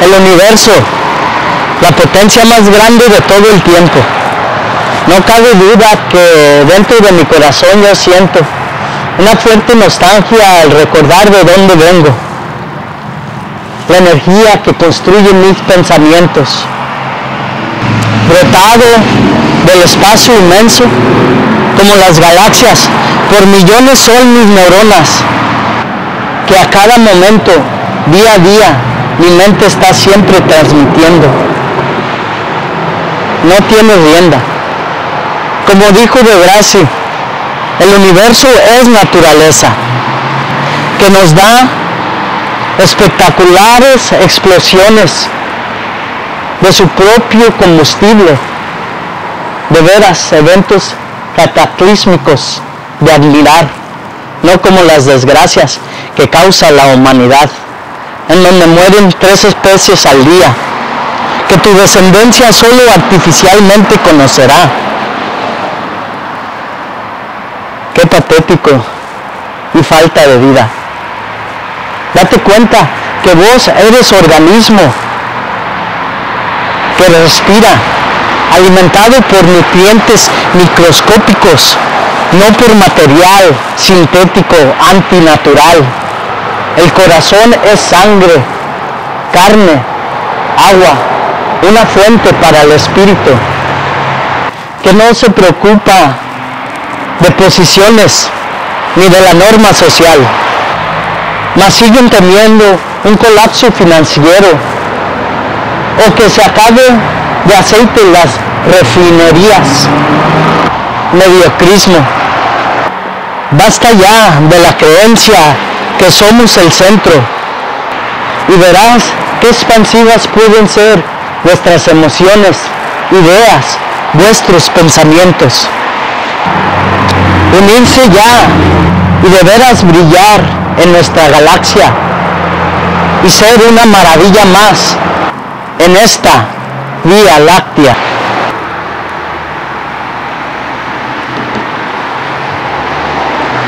el universo, la potencia más grande de todo el tiempo. No cabe duda que dentro de mi corazón yo siento una fuerte nostalgia al recordar de dónde vengo, la energía que construye mis pensamientos, brotado del espacio inmenso, como las galaxias, por millones son mis neuronas, que a cada momento, día a día, mi mente está siempre transmitiendo. No tiene rienda. Como dijo De Grassi, el universo es naturaleza, que nos da espectaculares explosiones de su propio combustible. De veras, eventos cataclísmicos de admirar, no como las desgracias que causa la humanidad, en donde mueren tres especies al día, que tu descendencia solo artificialmente conocerá. Qué patético y falta de vida. Date cuenta que vos eres organismo que respira, alimentado por nutrientes microscópicos, no por material sintético antinatural. El corazón es sangre, carne, agua, una fuente para el espíritu, que no se preocupa de posiciones ni de la norma social, mas siguen teniendo un colapso financiero o que se acabe de aceite las refinerías. Mediocrismo. Basta ya de la creencia que somos el centro y verás qué expansivas pueden ser vuestras emociones, ideas, vuestros pensamientos. Unirse ya y de veras brillar en nuestra galaxia y ser una maravilla más en esta Vía Láctea.